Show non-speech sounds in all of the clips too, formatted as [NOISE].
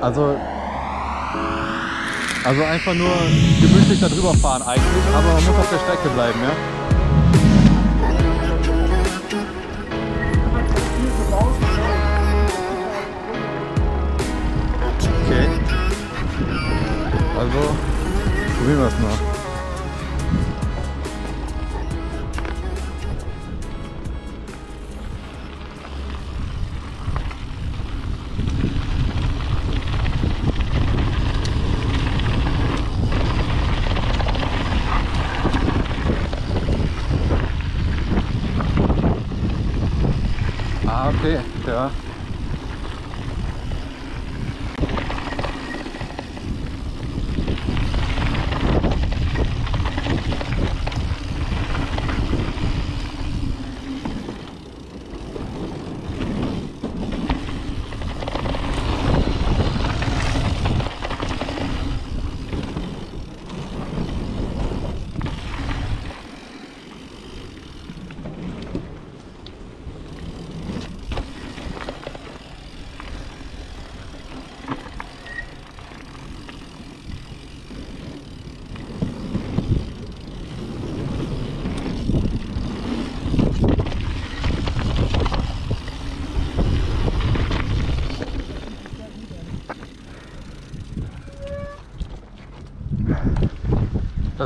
Also, also einfach nur gemütlich da drüber fahren eigentlich, aber man muss auf der Strecke bleiben, ja? Okay. Also, probieren wir es mal. Ah, okay, ja.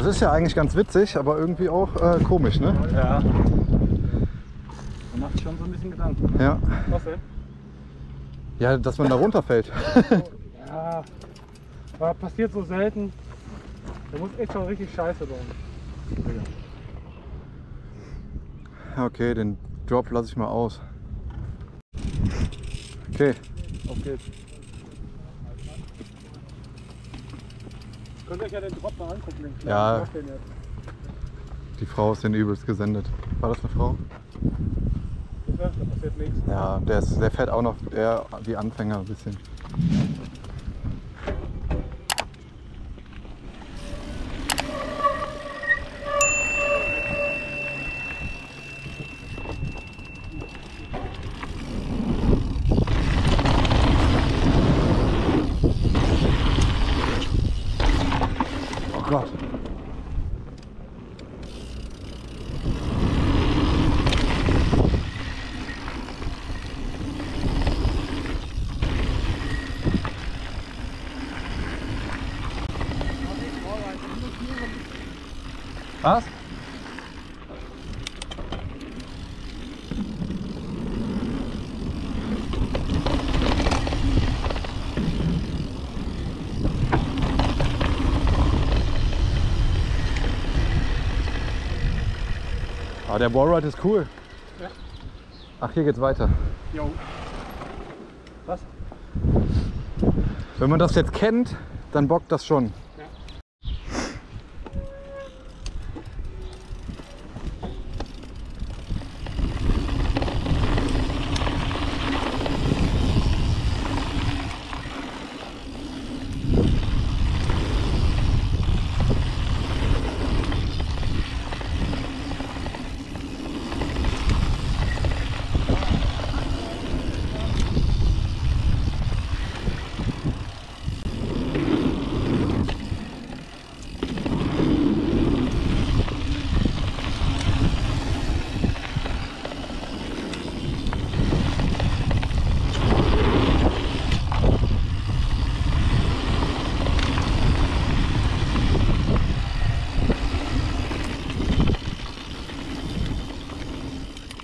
Das ist ja eigentlich ganz witzig, aber irgendwie auch äh, komisch, ne? Ja. Man macht schon so ein bisschen Gedanken. Ne? Ja. Was denn? Ja, dass man da runterfällt. [LAUGHS] Ja, aber passiert so selten. Da muss echt schon richtig scheiße bauen. Okay, den Drop lasse ich mal aus. Okay, Auf geht's. Könnt ihr euch ja den Drop mal angucken. Den. Ja. Den jetzt. die Frau ist den übelst gesendet. War das eine Frau? Ja, Da passiert nichts. Ja, der, ist, der fährt auch noch eher wie Anfänger ein bisschen. Was? Aber der Wallride ist cool. Ja. Ach, hier geht's weiter. Jo. Was? Wenn man das jetzt kennt, dann bockt das schon.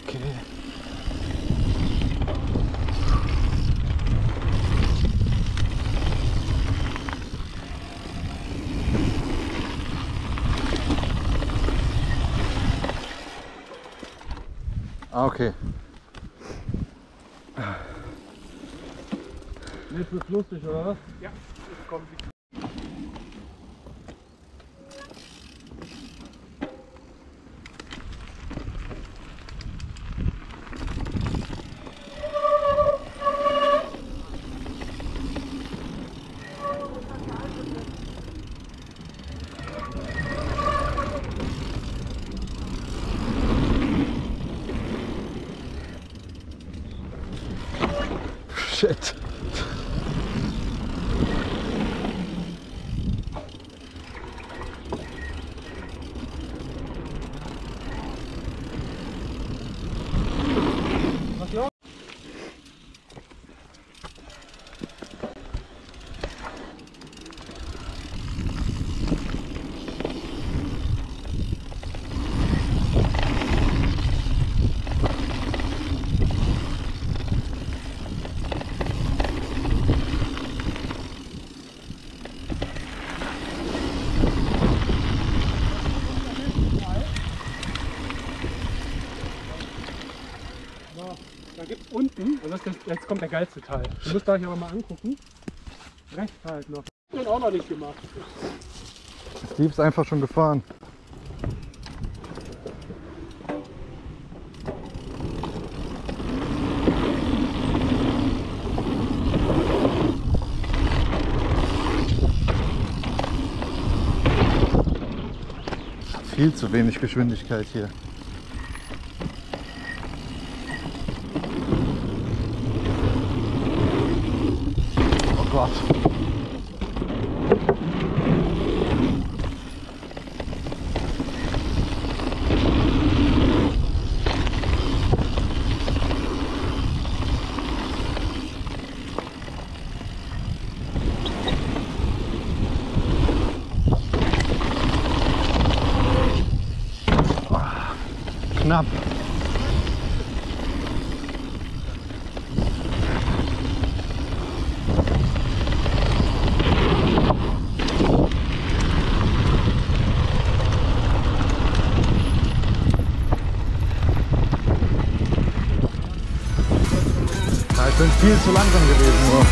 Okay. Ah, okay. Jetzt wird's lustig, oder was? Ja, jetzt kommt die. Shit. Unten, und das ist, jetzt kommt der geilste Teil. Du musst euch aber mal angucken. Rechts halt noch. Den auch noch nicht gemacht. Die ist einfach schon gefahren. Viel zu wenig Geschwindigkeit hier. glad. Ah, Knap. Bin viel zu langsam gewesen. So.